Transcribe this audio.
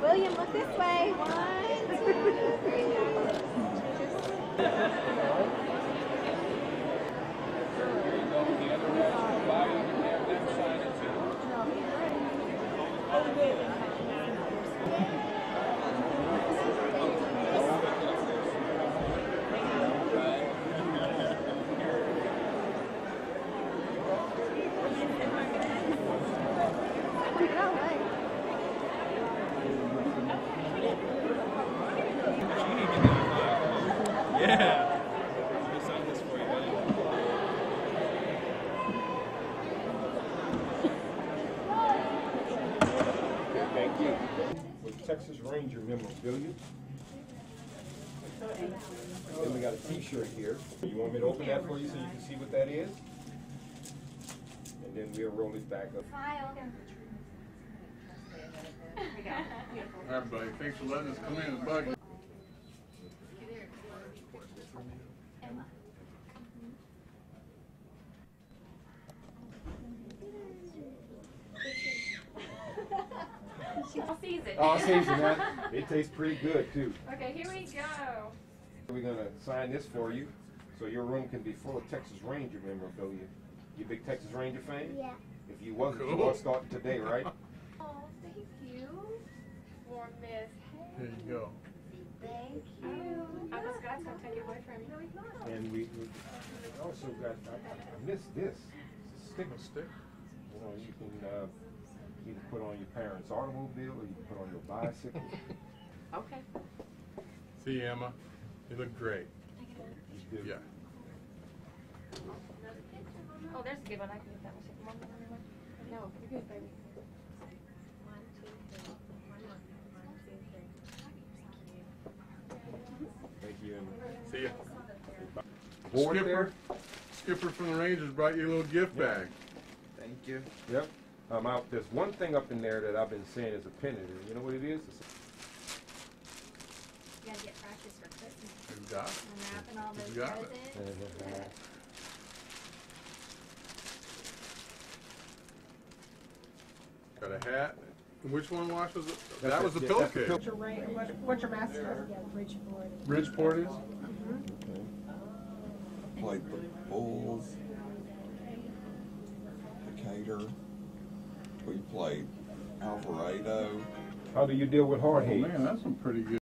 William, look this way. One, two, three way. Yeah. Let me sign this for you, buddy. Thank you. With Texas Ranger memorabilia. Then we got a T-shirt here. You want me to open that for you so you can see what that is? And then we'll roll it back up. Smile. All right, buddy, thanks for letting us come in and bug you. She all it. Oh, season that. It tastes pretty good too. Okay, here we go. We're gonna sign this for you, so your room can be full of Texas Ranger memorabilia. You a big Texas Ranger fan? Yeah. If you wasn't, you Cool. are starting today, right? Oh, thank you for Miss Here you go. Thank you. I was Scott's gonna take it away from you. No, he's not. And we, we also got, I, I missed this, stick A stick? You know, you can uh, either put on your parents' automobile or you can put on your bicycle. Okay. See, Emma, you look great. You do. Yeah. Oh, there's a good one. I can get that one. No, you're good, baby. One, two, three. One, one, one, two, three. Thank you. And See ya. board Skipper, there. Skipper from the Rangers brought you a little gift bag. Thank you. Yep. Um, out, there's one thing up in there that I've been saying is a pennant. You know what it is? It's You gotta get practice for Christmas. You got it? And wrapping all those You got it. Got a hat. And Which one, Wash, was it? That's That was the yeah, that's the pillowcase. pill- What's your rate, what, what's your master? Yeah, Bridgeport. Bridgeport is? played the Bulls, Decatur. We played Alvarado. How do you deal with hard Oh, heat? man, that's some pretty good.